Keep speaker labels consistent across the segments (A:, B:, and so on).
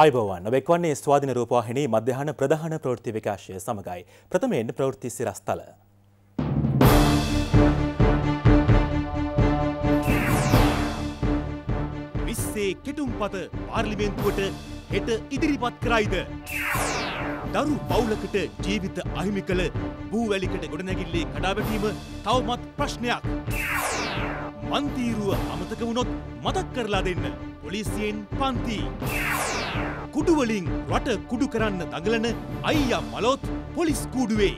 A: අයිබෝවන් ඔබෙක්වන්නේ ස්වාධින රූපවාහිනී මධ්‍යහන ප්‍රධාන ප්‍රවෘත්ති විකාශය සමගයි. ප්‍රථමයෙන් ප්‍රවෘත්ති සිරස්තල.
B: විස්සේ කෙටුම්පත පාර්ලිමේන්තුවට හෙට ඉදිරිපත් කරයිද. දරු පවුලකට ජීවිත අහිමි කළ බූවැලිකට ගොඩනැගිල්ලේ කඩාවැටීම තවමත් ප්‍රශ්නයක්. මන්තීරුව අමතක වුණොත් මතක් කරලා දෙන්න පොලිසියෙන් පන්ති. කුඩුවලින් රට කුඩු කරන්න දඟලන අයියා මලොත් පොලිස් කූඩුවේ.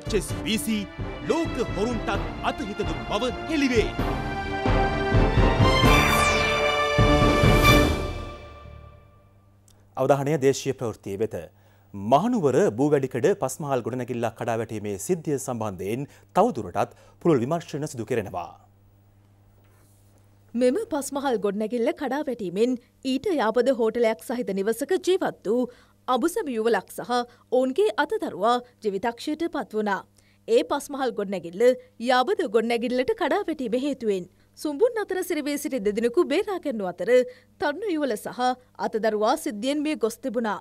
B: HSBC ලෝක හොරුන්ටත් අතහිතදු බව හෙළිවේ.
A: අවධානය දේශීය ප්‍රවෘත්තිය වෙත. මහනුවර බූවැඩිකඩ පස්මහල් ගොඩනැගිල්ලක් කඩාවැටීමේ සිද්ධිය සම්බන්ධයෙන් තවදුරටත් පුළුල් විමර්ශන සිදු කෙරෙනවා.
C: මෙම පස්මහල් ගොඩනැගිල්ල කඩා වැටීමෙන් ඊට යාපද හෝටලයක් සහිත නිවසක ජීවත් වූ අබුසම යුවලක් සහ ඔවුන්ගේ අතදරුවා ජවිතක්ෂයට පත් වනා. ඒ පස්මහල් ගොඩනැගිල්ල යාබද ගොඩනැගිල්ලට කඩා වැටීම හේතුවෙන්. සුම්බුන් අතර සිරිවේ සිටි දෙදෙනෙකු බේරාගන්නු අතර තරුණ යුවල සහ අතදරුවා සිද්ධියෙන් මේ ගොස් තිබුණා.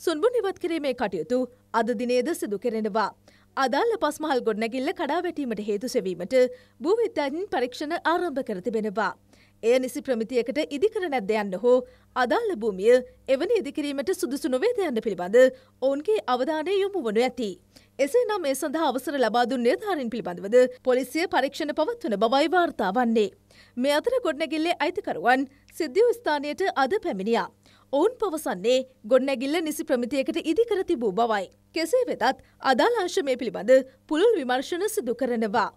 C: සුන්බුන් ඉවත් කිරීමේ කටයුතු අද දිනේද සිදු කෙරෙනවා. අදාළ පස්මහල් ගොඩනැගිල්ල කඩා වැටීමට හේතු සෙවීමට භූවිද්‍යාඥන් පරීක්ෂණ ආරම්භ කර තිබෙනවා. එය නිසි ප්‍රමිතියකට ඉදිකර නැද්ද යන්න හෝ අදාළ භූමිය එවැනි ඉදිකිරීමට සුදුසු නොවේද යන්න පිළිබඳ ඔවුන්ගේ අවධානය යොමු වනු ඇති. එසේ නම් ඒ සඳහා අවසර ලබාදුන් නිර්ධාරින් පිළිබඳවද පොලිසිය පරීක්ෂණ පවත්වන බවයි වාර්තා වන්නේ. මේ අතර ගොඩනැගිල්ලේ අයිතිකරුවන් සිද්ධිය ස්ථානයට අද පැමිණියා. ඔවුන් පවසන්නේ ගොඩනැගිල්ල නිසි ප්‍රමිතියකට ඉදිකර තිබූ බවයි. කෙසේ වෙතත් අදාලාංශ මේ පිළිබඳ පුළුල් විමර්ශන සිදු කරනවා.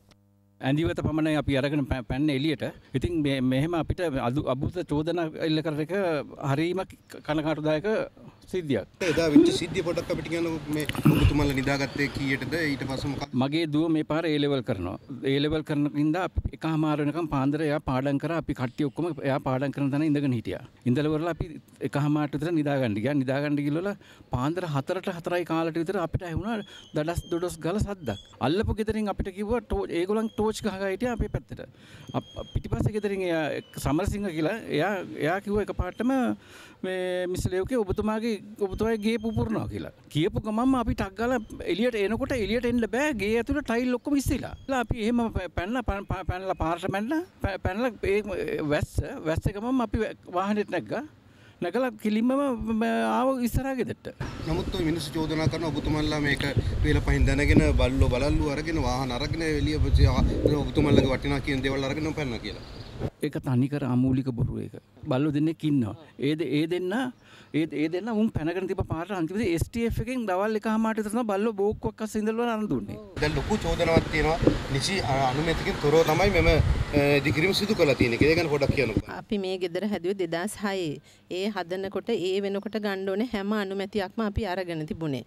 D: ඇඳිවත පමණ අපි අරගෙන පැන්න එලියට ඉතින් මෙහෙම අපිට අදු අබුත චෝදන එල්ල කර එක හරීම කනකාටුදායක සිද්ධියක්.
E: එදා විච්ච සිද්ධිය පොඩක් අපිට කියන්න මේ ඔබතුමල්ල නිදාගත්තේ කීයටද? ඊට පස්සේ මොකක්ද
D: මගේ දුව මේ පාර ඒ ලෙවල් කරනවා. ඒ ලෙවල් කරන ඉඳලා එකහමාර වෙනකම් පාන්දර එයා පාඩම් කරා අපි කට්ටිය ඔක්කොම එයා පාඩම් කරන තැන ඉඳගෙන හිටියා. ඉඳලා වරලා අපි එකහමාරට විතර නිදාගන්න ගියා. නිදාගන්න ගිහලා පාන්දර 4ට 4යි කාලට විතර අපිට ඇහුණා දඩස් දොඩස් ගල සද්දක්. අල්ලපු ගෙදරින් අපිට කිව්වා ඒගොල්ලන් ටෝච් ගහගා හිටියා අපේ පැත්තට. පිටිපස්සේ ගෙදරින් එයා සමරසිංහ කියලා එයා එයා කිව්වා එකපාරටම මේ මිස්ලේව්ගේ ඔබතුමාගේ ඔබතුමයි ගේ පුපුරනවා කියලා. කියපු ගමන්ම අපි ටක් ගාලා එළියට එනකොට එළියට එන්න බෑ ගේ ඇතුළේ ටයිල් ඔක්කොම ඉස්සිලා. අපි එහෙම පැනලා පැනලා පාරට පැනලා පැනලා ඒ වැස්ස වැස්ස ගමන්ම අපි වාහනේට නැග්ගා. නැගලා කිලින්මම ආව ඉස්සරහා ගෙදරට.
E: නමුත් ඔය මිනිස්සු චෝදනා කරන ඔබතුමන්ලා මේක වේල පහින් දැනගෙන බල්ලෝ බලල්ලු අරගෙන වාහන අරගෙන එළිය ඔබතුමන්ලගේ වටිනා කියන දේවල් අරගෙන පැනනවා කියලා.
D: ඒක තනිකර අමූලික බොරු එක. බල්ලෝ දෙන්නෙක් ඉන්නවා. ඒද ඒ දෙන්න ඒ ඒ දෙන්න උන් පැනගෙන තිබ්බ පාරට අන්තිමට STF එකෙන් දවල් එකමාරට විතර තමයි බල්ලෝ බෝක්කුවක් අස්සේ ඉඳලා අරන් දුන්නේ.
E: දැන් ලොකු චෝදනාවක් තියෙනවා. නිසි අනුමැතියකින් තොරව තමයි මෙම දිගිරීම සිදු කරලා තියෙන්නේ. ඒක ගැන පොඩ්ඩක් කියන්නකෝ.
F: අපි මේ ගෙදර හැදුවේ 2006. ඒ හදනකොට ඒ වෙනකොට ගන්න ඕනේ හැම අනුමැතියක්ම අපි අරගෙන තිබුණේ.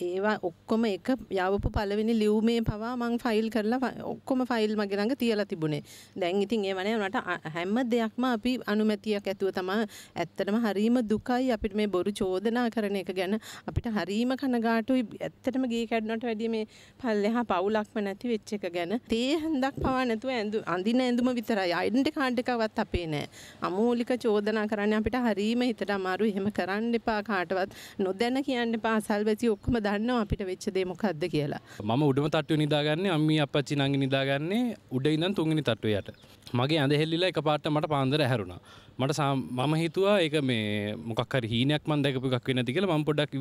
F: ඒවා ඔක්කොම එක යවපු පළවෙනි ලියුමේ පවා මං ෆයිල් කරලා ඔක්කොම ෆයිල් මගේ ළඟ තියලා තිබුණේ. දැන් ඉතින් ඒව නෑ උනට හැම දෙයක්ම අපි අනුමැතියක් ඇතුව තමයි ඇත්තටම හරීම දුකයි අපිට මේ බොරු චෝදනා කරන එක ගැන අපිට හරීම කනගාටුයි ඇත්තටම ගේ කැඩනට වැඩිය මේ පල්ලෙහා පවුලක්ම නැති වෙච්ච එක ගැන තේ හන්දක් පවා නැතුව ඇඳු අඳින ඇඳුම විතරයි. අයිඩෙන්ටි කාඩ් එකවත් අපේ නෑ. අමූලික චෝදනා කරන්නේ අපිට හරීම හිතට අමාරු එහෙම කරන්න එපා කාටවත්. නොදැන කියන්න එපා. අසල්වැසි ඔක්කොම දන්නවා අපිට වෙච්ච දේ මොකද්ද කියලා.
G: මම උඩම තට්ටුවේ නිදාගන්නේ අම්මී අප්පච්චි නංගි නිදාගන්නේ උඩ ඉඳන් තුන්වෙනි තට්ටුවේ යට. මගේ ඇඳ හෙල්ලිලා එකපාරට මට පාන්දර ඇහැරුණා. මට මම හිතුවා ඒක මේ මොකක් හරි හීනයක් මන් දැකපු එකක් වෙන්නේ නැති කියලා මම පොඩ්ඩක්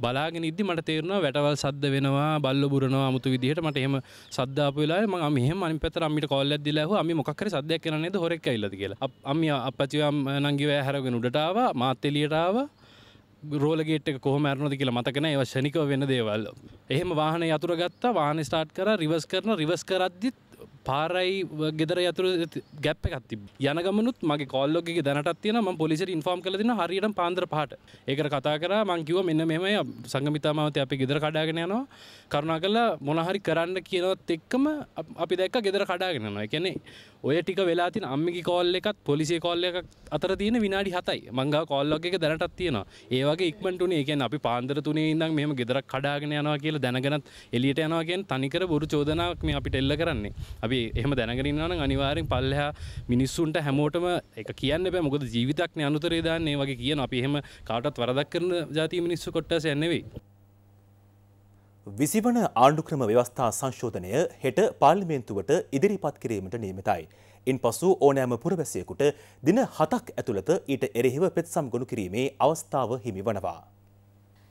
G: බලාගෙන ඉද්දි මට තේරුණා වැටවල් සද්ද වෙනවා බල්ල බුරනවා 아무තු විදිහට මට එහෙම සද්ද ආපු වෙලාවේ මම මෙහෙම අනිත් පැත්තට අම්මිට කෝල් එකක් දීලා ඇහුවා අම්මි මොකක් හරි සද්දයක් එනවා නේද? හොරෙක් ඇවිල්ලාද කියලා. අම්මි අප්පච්චි නංගිව හැරගෙන උඩට ආවා මාත් එළියට ආවා. රෝලගේට් එක කොහොම ඇරනොද කියලා මතක නැහැ. ඒවා ෂණිකව වෙන දේවල්. එහෙම වාහනේ යතුරු ගත්තා වාහනේ ස්ටාර්ට් කරා රිවර්ස් කරන රිවර්ස් කරද්දිත් පාරයි ගෙදර යතුර ගැප් එකක් තිබ යන ගමනුත් මගේ කොල්ලොගේ දැනටත් තියෙන ම පොලිසිට ඉන්ෆෝම් කල දින හරියට පාන්දර පහට. ඒකට කතා කර මංකිව මෙන්න මෙම සංගමිතාමාවත අපි ගෙදර කඩාගෙන යනවා. කරුණා කල්ලා මොනහරි කරන්න කියනවත් එක්කම අපි දැක්ක ගෙදර කඩාගෙනනවා එකනෙ ඔය ටික වෙලා තින අම්මිකි කෝල්ල එකත් පොලිසිය කොල්ල එක අතර තියෙන විනාඩි හතයි. මංගා කොල්ලොක් එක දැනටත් තියෙනවා. ඒවගේ ඉක්මටුනේ එකෙන් අපි පාන්දර තුනේ ඉඳම් මෙම ගෙදරක් කඩාගෙන යනවා කියලා දැනගෙනත් එලියට යනවාගෙන් තනිකර බොරු චෝදනාවක් මේ අපිට එල්ල කරන්නේ. අපි අපි එහම දැනගරන්නන අනිවාරෙන් පල්ලහා මිනිස්සුන්ට හැමෝටම එක කියන්න බෑ මොකද ජීවිතක්න අනුතරේ දාන්නේ වගේ කියන අපි එහෙම කාටත් වරදක් කරන ජාති මිනිස්සු කොට්ටස එන්නෙවෙයි
B: විසිවන ආණ්ඩුක්‍රම ව්‍යවස්ථා සංශෝධනය හෙට පාර්ලිමේන්තුවට ඉදිරිපත් කිරීමට නියමිතයි. ඉන් පසු ඕනෑම පුරවැසියෙකුට දින හතක් ඇතුළත ඊට එරෙහිව පෙත්සම් ගොනු කිරීමේ අවස්ථාව හිමි වනවා.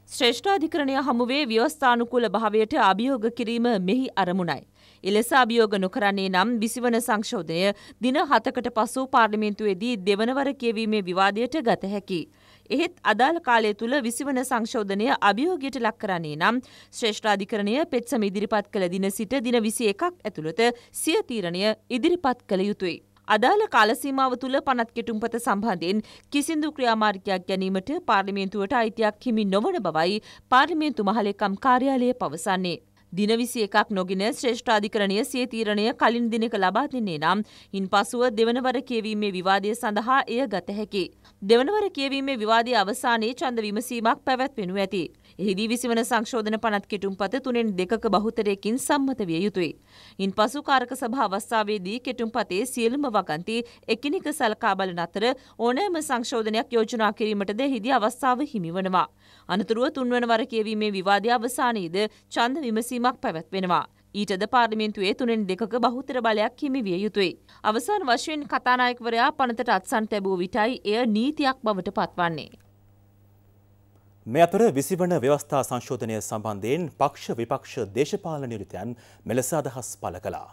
H: ශ්‍රේෂ්ඨාධිකරණය හමුවේ ව්‍යවස්ථානුකූල භාවයට අභියෝග කිරීම මෙහි අරමුණයි. එලෙස අභියෝග නොකරන්නේ නම් විසිවන සංශෝධනය දින හතකට පසු පාර්ලිමේන්තුවේදී දෙවනවර කියවීමේ විවාදයට ගත හැකි. එහෙත් අදාළ කාලය තුළ විසිවන සංශෝධනය අභියෝගයට ලක් කරන්නේ නම් ශ්‍රේෂ්ඨාධිකරණය පෙත්සම ඉදිරිපත් කළ දින සිට දින විසි එකක් ඇතුළත සිය තීරණය ඉදිරිපත් කළ යුතුයි. අදාළ කාලසීමාව තුළ පනත් කෙටුම්පත සම්බන්ධයෙන් කිසිදු ක්‍රියාමාර්ගයක් ගැනීමට පාර්ලිමේන්තුවට අයිතියක් හිමි නොවන බවයි පාර්ලිමේන්තු මහලෙකම් කාර්යාලය පවසන්නේ. දින විසි එකක් නොගෙන ශ්‍රේෂ්ඨාධිකරණය සිය තීරණය කලින් දිනක ලබා දෙන්නේ නම් ඉන් පසුව දෙවනවර කියවීමේ විවාදය සඳහා එය ගත හැකි. දෙවනවර කියවීමේ විවාදය අවසානයේ චන්ද විමසීමක් පැවැත්වෙනු ඇති. එහිදී විසිවන සංශෝධන පනත් කෙටුම්පත තුනෙන් දෙකක බහුතරයකින් සම්මත විය යුතුයි. ඉන් පසු කාරක සභා අවස්ථාවේදී කෙටුම්පතේ සියලුම වගන්ති එකිනෙක සලකා බලන අතර ඕනෑම සංශෝධනයක් යෝජනා කිරීමටද එහිදී අවස්ථාව හිමි වනවා. අනතුරුව තුන්වන වර කියවීමේ විවාදය අවසානයේද ඡන්ද විමසීමක් පැවැත්වෙනවා. ඊටද පාර්ලිමේන්තුවේ තුනෙන් දෙකක බහුතර බලයක් හිමි විය යුතුයි. අවසාන වශයෙන් කතානායකවරයා පනතට අත්සන් තැබූ විටයි එය නීතියක් බවට පත්වන්නේ.
B: මේ අතර විසිවන ව්‍යවස්ථා සංශෝධනය සම්බන්ධයෙන් පක්ෂ විපක්ෂ දේශපාලන නිරිතයන් මෙලෙස අදහස් පළ කළා.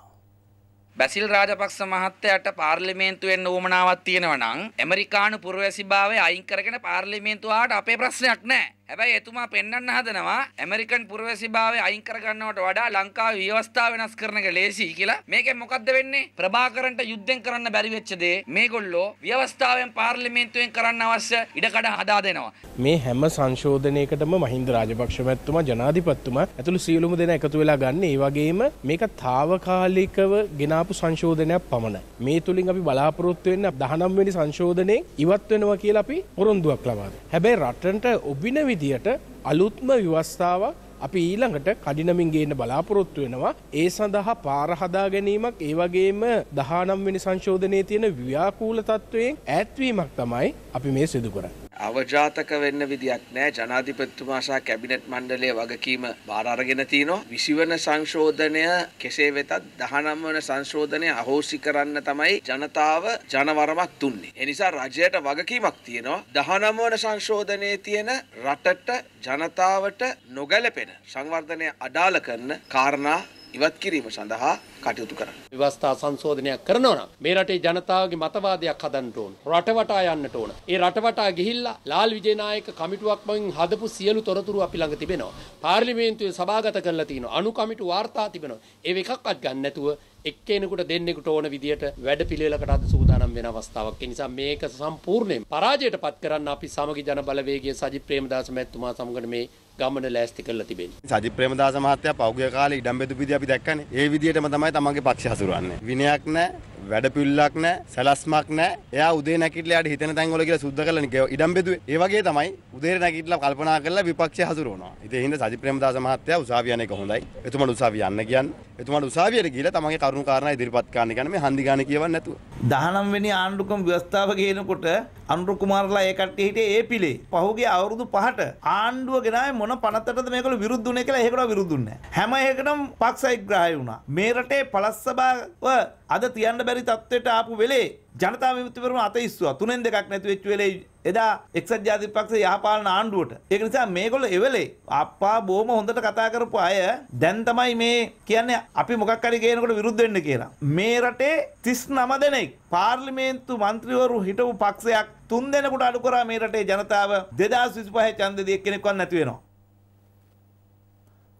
I: බැසිල් රාජපක්ෂ මහත්තයට පාර්ලිමේන්තුවෙන් ඕමනාවක් තියෙනවා නම් ඇමරිකානු පුරවැසිභාවය අයින් කරගෙන පාර්ලිමේන්තුවාට අපේ ප්‍රශ්නයක් නැහැ. හැබැයි එතුමා පෙන්වන්න හදනවා ඇමරිකන් පුරවැසිභාවය අයින් කරගන්නවට වඩා ලංකාවේ ව්‍යවස්ථාව වෙනස් කරන එක ලේසි කියලා. මේකෙන් මොකද්ද වෙන්නේ? ප්‍රභාකරන්ට යුද්ධෙන් කරන්න බැරි වෙච්ච දේ මේගොල්ලෝ ව්‍යවස්ථාවෙන් පාර්ලිමේන්තුවෙන් කරන්න අවශ්‍ය ඉඩකඩ හදා දෙනවා.
J: මේ හැම සංශෝධනයකටම මහින්ද රාජපක්ෂ මැතිතුමා ජනාධිපතිතුමා ඇතුළු සියලුම දෙනා එකතු වෙලා ගන්න. ඒ වගේම මේක తాවකාලිකව ගෙනාපු සංශෝධනයක් පමණයි. මේ තුලින් අපි බලාපොරොත්තු වෙන්නේ 19 වෙනි සංශෝධනයෙන් ඉවත් වෙනවා කියලා අපි පොරොන්දුවක් ලබා හැබැයි රටට ඔබින විදියට අලුත්ම ව්‍යවස්ථාවක් අපි ඊළඟට කඩිනමින් ගේන්න බලාපොරොත්තු වෙනවා ඒ සඳහා පාර හදා ගැනීමක් ඒ වගේම 19 වෙනි සංශෝධනයේ තියෙන ව්‍යාකූල තත්වයෙන් ඈත්වීමක් තමයි අපි මේ සිදු කරන්නේ.
K: අවජාතක වෙන්න විදියක් නෑ. ජනාධිපතිතුමා සහ කැබිනට් මණ්ඩලයේ වගකීම බාර අරගෙන තිනවා. 20 වන සංශෝධනය කෙසේ වෙතත් 19 වන සංශෝධනය අහෝසි කරන්න තමයි ජනතාව ජනවරමක් දුන්නේ. ඒ නිසා රජයට වගකීමක් තියෙනවා. 19 වන සංශෝධනයේ තියෙන රටට ජනතාවට නොගැලපෙන සංවර්ධනය අඩාල කරන කාරණා ඉවත් කිරීම සඳහා කටයුතු කරන්න.
L: ව්‍යවස්ථා සංශෝධනයක් කරනවා නම් මේ රටේ ජනතාවගේ මතවාදයක් හදන්න ඕන. රටවටා යන්නට ඕන. ඒ රටවටා ගිහිල්ලා ලාල් විජේනායක කමිටුවක් මගින් හදපු සියලු තොරතුරු අපි ළඟ තිබෙනවා. පාර්ලිමේන්තුවේ සභාගත කරලා තිනවා. අනු කමිටු වාර්තා තිබෙනවා. ඒ එකක්වත් ගන්න නැතුව එක්කෙනෙකුට දෙන්නෙකුට ඕන විදියට වැඩ පිළිවෙලකට අද සූදානම් වෙන අවස්ථාවක්. ඒ නිසා මේක සම්පූර්ණයෙන් පරාජයට පත් කරන්න අපි සමගි ජන බලවේගයේ සජිත් ප්‍රේමදාස මැතිතුමා සමග මේ ගමන ලෑස්ති කරලා තිබෙන්නේ.
E: සජිත් ප්‍රේමදාස මහත්තයා පෞද්ගලික කාලේ ඉඩම් බෙදපු විදිහ අපි දැක්කනේ. ඒ විදිහටම තමයි තමන්ගේ පක්ෂය හසුරවන්නේ. විනයක් නැහැ, වැඩ පිළිලක් නැහැ, සැලැස්මක් නැහැ. එයා උදේ නැගිටලා යාට හිතෙන තැන් වල කියලා සුද්ධ කරලා ඉඩම් බෙදුවේ. ඒ වගේ තමයි උදේ නැගිටලා කල්පනා කරලා විපක්ෂය හසුරවනවා. ඉතින් ඒ හින්දා සජිත් ප්‍රේමදාස මහත්තයා උසාවිය යන එක හොඳයි. එතුමාට උසාවිය යන්න කියන්නේ. එතුමාට උසාවියට ගිහලා තමන්ගේ කරුණු කාරණා ඉදිරිපත් කරන්න කියන්නේ මේ හන්දි ගානේ කියවන්නේ නැතුව.
M: 19 වෙනි ආණ්ඩුක්‍රම ව්‍යවස්ථාව ගේනකොට අනුර කුමාරලා ඒ කට්ටිය හිටියේ ඒ පිළේ. පහුගිය අවුරුදු 5ට ආණ්ඩුව ගෙනාවේ මොන පනතටද මේගොල්ලෝ විරුද්ධ වුනේ කියලා ඒකට විරුද්ධ වුනේ නැහැ. හැම එකටම පක්ෂයිග්‍රාහී වුණා. මේ රටේ පළස් සභාව අද තියන්න බැරි තත්ත්වයට ආපු වෙලේ ජනතා විමුක්ති පෙරමුණ අතීස්සුවා. තුනෙන් දෙකක් නැති වෙච්ච වෙලේ එදා එක්සත් ජාතික පක්ෂ යහපාලන ආණ්ඩුවට. ඒක නිසා මේගොල්ලෝ එවෙලේ අප්පා බොහොම හොඳට කතා කරපු අය දැන් තමයි මේ කියන්නේ අපි මොකක් හරි ගේනකොට විරුද්ධ වෙන්න කියලා. මේ රටේ 39 දෙනෙක් පාර්ලිමේන්තු මන්ත්‍රීවරු හිටපු පක්ෂයක් තුන් දෙනෙකුට අඩු කරා මේ රටේ ජනතාව 2025 ඡන්දෙදී එක්කෙනෙක්වත් නැති වෙනවා.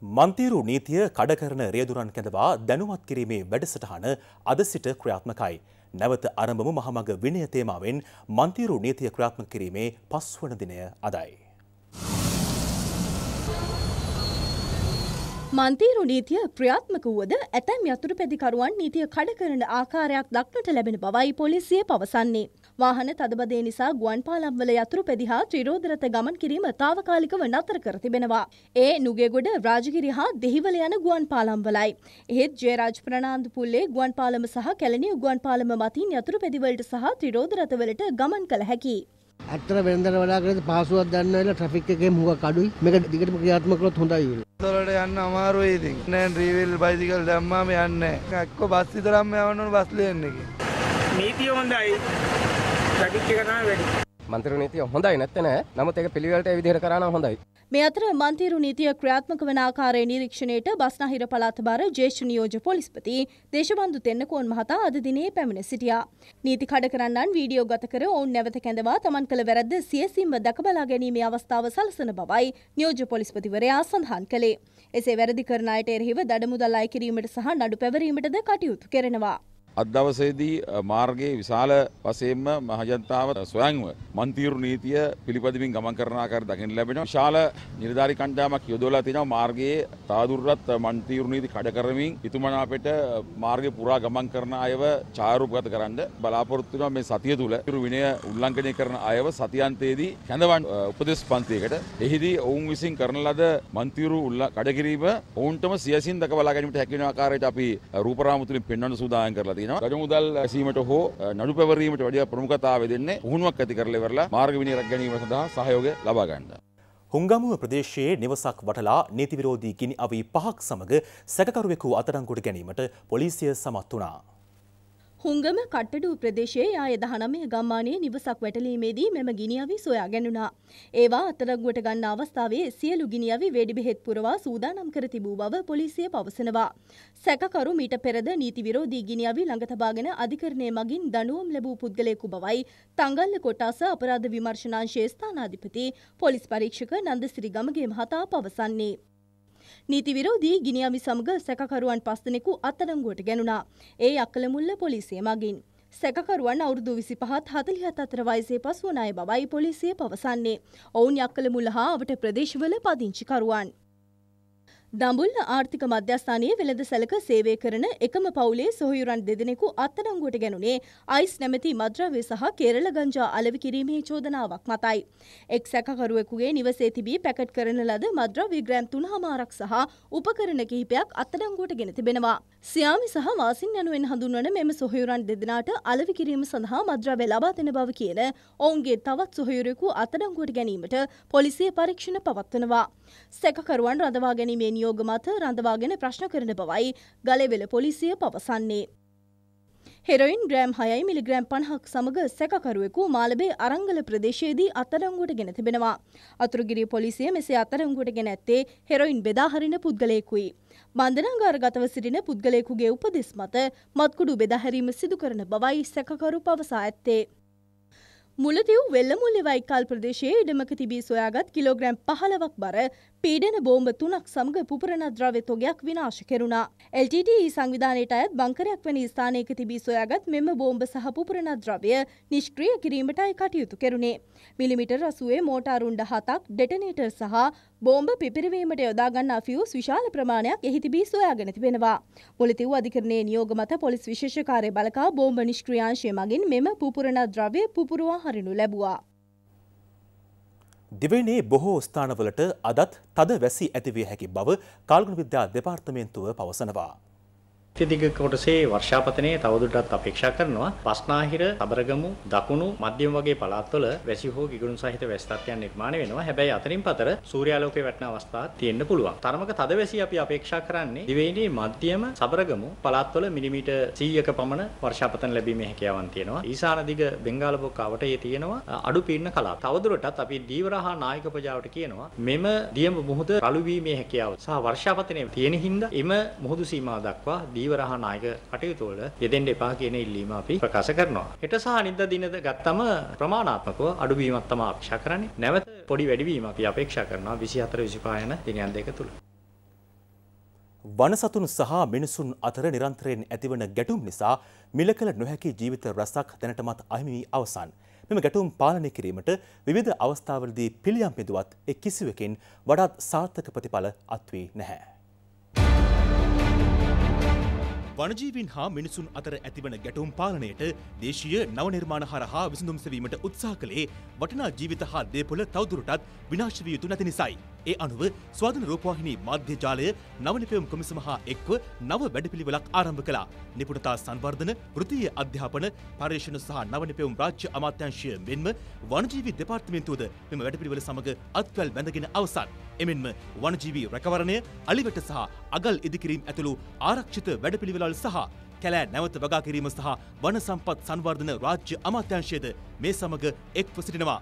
B: මන්තීරු නීතිය කඩ කරන රියදුරන් කැඳවා දැනුවත් කිරීමේ වැඩසටහන අද සිට ක්‍රියාත්මකයි. නැවත අරඹමු මහමග විනය තේමාවෙන් මන්තීරු නීතිය ක්‍රියාත්මක කිරීමේ පස්වන දිනය අදයි.
N: මන්තීරු නීතිය ක්‍රියාත්මක වුවද ඇතැම් යතුරු පැදිකරුවන් නීතිය කඩ කරන ආකාරයක් දක්නට ලැබෙන බවයි පොලිසිය පවසන්නේ.
H: වාහන තදබදය නිසා ගුවන් පාලම්වල යතුරු පැදිහා ත්‍රිරෝධරත ගමන් කිරීම තාවකාලිකව නතර කර තිබෙනවා. ඒ නුගේගොඩ රාජගිරි හා දෙහිවල යන ගුවන් පාලම්වලයි. එහෙත් ජයරාජ් ප්‍රනාන්දු පුල්ලේ ගුවන් පාලම සහ කැලණිය ගුවන් පාලම මතින් යතුරු පැදිවලට සහ ත්‍රිරෝධරතවලට ගමන් කළ හැකි.
O: ඇත්තර වෙනදට වඩා කරලා පාසුවක් ගන්න වෙලා ට්‍රැෆික් එකේ මුහුවක් අඩුයි. මේක දිගටම ක්‍රියාත්මක කළොත් හොඳයි වෙලා.
P: දොරට යන්න අමාරුයි ඉතින්. නෑ රීවිල් බයිසිකල් දැම්මාම යන්නේ නෑ. එක්ක බස් විතරක්ම යවන්න ඕන බස් ලේන් එකේ.
Q: නීතිය හොඳයි. ට්‍රැෆික් එක තමයි වැඩි.
R: මන්ත්‍ර නීතිය හොඳයි නැත්තේ නෑ. නමුත් ඒක පිළිවෙලට ඒ විදිහට කරා නම් හොඳයි.
H: මේ අතර මන්තීරු නීතිය ක්‍රියාත්මක වන ආකාරයේ නිරීක්ෂණයට බස්නාහිර පළාත බාර ජ්‍යෙෂ්ඨ නියෝජ්‍ය පොලිස්පති දේශබන්දු තෙන්නකෝන් මහතා අද දිනේ පැමිණ සිටියා. නීති කඩ කරන්නන් වීඩියෝ ගත කර ඔවුන් නැවත කැඳවා තමන් කළ වැරද්ද සියසින්ම දකබලා ගැනීමේ අවස්ථාව සලසන බවයි නියෝජ්‍ය පොලිස්පතිවරයා සඳහන් කළේ. එසේ වැරදි කරන අයට එරෙහිව දඩමුදල් අය කිරීමට සහ නඩු පැවරීමටද කටයුතු කරනවා.
S: අදවසේදී මාර්ගයේ විශාල වශයෙන්ම මහජනතාව ස්වයංව මන්තීරු නීතිය පිළිපදමින් ගමන් කරන ආකාරය දකින්න ලැබෙනවා. විශාල නිලධාරී කණ්ඩායමක් යොදවලා තිනවා මාර්ගයේ තවදුරටත් මන්තීරු නීති කඩ කරමින් ඉතුමනාපෙට මාර්ගය පුරා ගමන් කරන අයව ඡායාරූපගත කරන්න බලාපොරොත්තු වෙනවා මේ සතිය තුල. ඉරු විනය උල්ලංඝනය කරන අයව සතියන්තයේදී කැඳවන්න උපදෙස් පන්තියකට. එහිදී ඔවුන් විසින් කරන ලද මන්තීරු කඩ කිරීම ඔවුන්ටම සියසින් දකබලා ගැනීමට හැකි වෙන ආකාරයට අපි රූපරාම තුලින් පෙන්වන්න සූදානම් කරලා තියෙනවා. ගජමුදල් ඇසීමට හෝ නඩු පැවරීමට වැඩිය ප්‍රමුඛතාවය දෙන්නේ පුහුණුවක් ඇති කරලා ඉවරලා මාර්ග විනය රැක ගැනීම සඳහා සහයෝගය ලබා ගන්න.
A: හුංගමුව ප්‍රදේශයේ නිවසක් වටලා නීති විරෝධී ගිනි අවි පහක් සමග සැකකරුවෙකු අතරංගොට ගැනීමට පොලිසිය සමත් වුණා.
H: හුංගම කට්ටඩු ප්‍රදේශයේ ආය දහනමය ගම්මානයේ නිවසක් වැටලීමේදී මෙම ගිනිියවි සොයා ගැනුණා. ඒවා අතරගුවට ගන්න අවස්ථාවේ සියලු ගිනිියවි වැඩි බෙහෙත් පුරවා සූදානම් කර තිබූ බව පොලිසිය පවසනවා. සැකකරු මීට පෙරද නීති විරෝධී ගිනිියවි ළඟතබාගෙන අධිකරණය මගින් දනුවම් ලැබූ පුද්ගලයෙකු බවයි තංගල්ල කොටාස අපරාධ විමර්ශනාංශයේ ස්ථානාධිපති පොලිස් පරීක්ෂක නන්දසිරි ගමගේ මහතා පවසන්නේ. නීති විරෝධී ගිනියමි සමග සැකකරුවන් පස්දනෙකු අත්අඩංගුවට ගැනුණා. ඒ අක්කලමුල්ල පොලිසිය මගින්. සැකකරුවන් අවුරුදු විසි පහත් හතලිහත් අතර වයසේ පසුවන අය බවයි පොලිසිය පවසන්නේ. ඔවුන් යක්කලමුල්ල හා අවට ප්‍රදේශවල පදිංචිකරුවන්. දඹුල්ල ආර්ථික මධ්‍යස්ථානයේ වෙළඳ සැලක සේවය කරන එකම පවුලේ සොහයුරන් දෙදෙනෙකු අත්අඩංගුවට ගැනුණේ අයිස් නැමැති මද්‍රව්‍ය සහ කේරළ ගංජා අලෙවි කිරීමේ චෝදනාවක් මතයි. එක් සැකකරුවෙකුගේ නිවසේ තිබී පැකට් කරන ලද මද්‍රව්‍ය ග්‍රෑම් තුනහමාරක් සහ උපකරණ කිහිපයක් අත්අඩංගුවට ගෙන තිබෙනවා. සියාමි සහ වාසින් යනුවෙන් හඳුන්වන මෙම සොහයුරන් දෙදෙනාට අලෙවි කිරීම සඳහා මද්‍රව්‍ය ලබා දෙන බව කියන ඔවුන්ගේ තවත් සොහයුරෙකු අත්අඩංගුවට ගැනීමට පොලිසිය පරීක්ෂණ පවත්වනවා. සැකකරුවන් රඳවා ගැනීමේ නියෝග මත රඳවාගෙන ප්‍රශ්න කරන බවයි ගලෙවෙල පොලිසිය පවසන්නේ. හෙරොයින් ග්‍රෑම් හයයි මිලිග්‍රෑම් පණහක් සමග සැකකරුවෙකු මාලබේ අරංගල ප්‍රදේශයේදී අත්තරංගුවට ගෙන තිබෙනවා. අතුරුගිරිය පොලිසිය මෙසේ අත්තරංගුවට ගෙන ඇත්තේ හෙරොයින් බෙදාහරින පුද්ගලයෙකුයි. බන්ධනාගාරගතව සිටින පුද්ගලයෙකුගේ උපදෙස් මත මත්කුඩු බෙදාහැරීම සිදු කරන බවයි සැකකරු පවසා ඇත්තේ. මුලතිව් වෙල්ලමුල්ලි වයිකාල් ප්‍රදේශයේ ඉඩමක තිබී සොයාගත් කිලෝග්‍රෑම් පහලවක් බර පීඩන බෝම්බ තුනක් සමග පුපරණ ද්‍රව්‍ය තොගයක් විනාශ කෙරුණා. LTT සංවිධානයට අයත් බංකරයක් වැනි ස්ථානයක තිබී සොයාගත් මෙම බෝම්බ සහ පුපරණ ද්‍රව්‍ය නිෂ්ක්‍රිය කිරීමටයි කටයුතු කෙරුණේ. මිලිමිටර් රසුවේ මෝටාරුන්ඩ හතක් ඩෙටනේටර් සහ බෝම්බ පිපිරිවීමට යොදාගන්නා ෆියස් විශාල ප්‍රමාණයක් එහි තිබී සොයාගෙන තිබෙනවා. මුලතිව් අධිකරණයේ නියෝග මත පොලිස් විශේෂකාරය බලකා බෝම්බ නිෂ්ක්‍රියාංශය මගින් මෙම පුපුරණ ද්‍රව්‍ය පුපුරවා හරිනු ලැබුවා.
A: දිවයිනේ බොහෝ ස්ථානවලට අදත් තද වැසි ඇතිවිය හැකි බව කාල්ගුණ විද්‍යා දෙපාර්තමේන්තුව පවසනවා.
T: ත්‍යදිග කොටසේ වර්ෂාපතනයේ තවදුරටත් අපේක්ෂා කරනවා. පස්නාහිර සබරගමු දකුණු මධ්‍යම වගේ පළාත්වල වැසි හෝ ගිගුරුම් සහිත වැසි තත්ත්වයන් නිර්මාණය වෙනවා. හැබැයි අතරින් පතර සූර්යාලෝකයේ වැටෙන අවස්ථා තියෙන්න පුළුවන්. තරමක තද වැසි අපි අපේක්ෂා කරන්නේ දිවයිනේ මධ්‍යම සබරගමු පළාත්වල මිලිමීටර් 100ක පමණ වර්ෂාපතන ලැබීමේ හැකියාවන් තියෙනවා. ඊසාන දිග බෙන්ගාල බොක්කාවට ඒ තියෙනවා. අඩු පීඩන කලාප තවදුරටත් අපි දීවර හා නායක ප්‍රජාවට කියනවා. මෙම දියම මුහුද රළු වීමේ හැකියාව සහ වර්ෂාපතනයේ තියෙන හින්දා එම මුහුදු සීමාව දක්වා දීවරහ නායක කටයුතු වල යෙදෙන්න එපා කියන ඉල්ලීම අපි ප්‍රකාශ කරනවා. හෙට සහ අනිද්දා දිනද ගත්තම ප්‍රමාණාත්මකව අඩුවීමක් තමයි අපේක්ෂා කරන්නේ. නැවත පොඩි වැඩිවීම අපි අපේක්ෂා කරනවා 24 25 යන දිනයන් දෙක තුල.
A: වනසතුන් සහ මිනිසුන් අතර නිරන්තරයෙන් ඇතිවන ගැටුම් නිසා මිලකල නොහැකි ජීවිත රැසක් දැනටමත් අහිමි වී අවසන්. මෙම ගැටුම් පාලනය කිරීමට විවිධ අවස්ථාවලදී පිළියම් පිදුවත් එක් කිසිවකින් වඩාත් සාර්ථක ප්‍රතිඵල අත්වී නැහැ.
B: වනජීවින් හා මිනිසුන් අතර ඇතිවන ගැටුම් පාලනයට දේශීය නවනිර්මාණ හරහා විසඳුම් සැවීමට උත්සාහ කළේ වටිනා ජීවිත හා දේපොළ තවදුරටත් විනාශ විය යුතු නැති නිසයි. ඒ අනුව ස්වාධන රූපවාහිනී මාධ්‍ය ජාලය නවනිපයුම් කොමිසම හා එක්ව නව වැඩපිළිවෙලක් ආරම්භ කළා. නිපුණතා සංවර්ධන, වෘත්තීය අධ්‍යාපන, පර්යේෂණ සහ නවනිපයුම් රාජ්‍ය අමාත්‍යංශය මෙන්ම වනජීවි දෙපාර්තමේන්තුවද මෙම වැඩපිළිවෙල සමග අත්වැල් බැඳගෙන අවසන්. එමෙන්ම වනජීවී රැකවරණය, අලිවැට සහ අගල් ඉදිකිරීම් ඇතුළු ආරක්ෂිත වැඩපිළිවෙළල් සහ කැලෑ නැවත වගා කිරීම සහ වන සම්පත් සංවර්ධන රාජ්‍ය අමාත්‍යංශයද මේ සමග එක්ව සිටිනවා.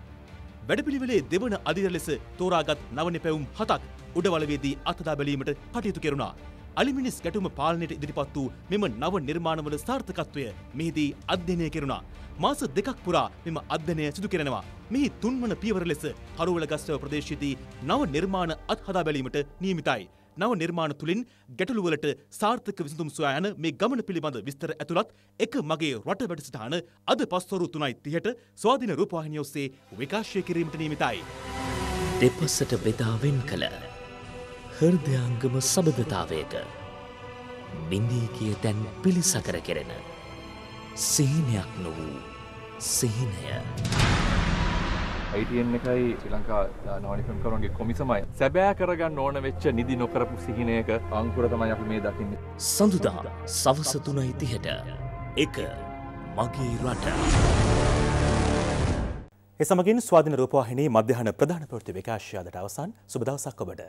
B: වැඩපිළිවෙලේ දෙවන අධිර ලෙස තෝරාගත් නවන පැවුම් හතක් උඩවලවේදී අතදා බැලීමට කටයුතු කෙරුණා. අලිමිනිස් ගැටුම පාලනයට ඉදිරිපත් වූ මෙම නව නිර්මාණවල සාර්ථකත්වය මෙහිදී අධ්‍යයනය කෙරුණා. මාස දෙකක් පුරා මෙම අධ්‍යනය සිදු කෙරෙනවා. මෙහි තුන්වන පියවර ලෙස කරුවල ගස්ටව ප්‍රදේශයේදී නව නිර්මාණ අත්හදා බැලීමට නියමිතයි. නව නිර්මාණ තුළින් ගැටලුවලට සාර්ථක විසඳුම් සොයා යන මේ ගමන පිළිබඳ විස්තර ඇතුළත් එක මගේ රට වැඩසටහන අද පස්වරු තුනයි තිහට ස්වාධීන රූපවාහිනිය ඔස්සේ විකාශය කිරීමට නියමිතයි.
U: දෙපසට බෙදා වෙන් කළ හෘදයාංගම සබඳතාවයක බිඳී කිය තැන් පිළිසකර කෙරෙන සිහිනයක් නොවූ සිහිනය.
V: අයිටන් එකයි ශ්‍රී ලංකා නවනිකම් කරුන්ගේ කොමිසමයි සැබෑ කරගන්න ඕන වෙච්ච නිදි නොකරපු සිහිනයක අංකුර තමයි අපි මේ දකින්න.
U: සඳුදා සවස තුනයි තිහට එක මගේ රට.
A: එසමගින් ස්වාධන රූපවාහිනී මධ්‍යහන ප්‍රධාන ප්‍රෘති විකාශයදට අවසන් සුබදවසක් ඔබට.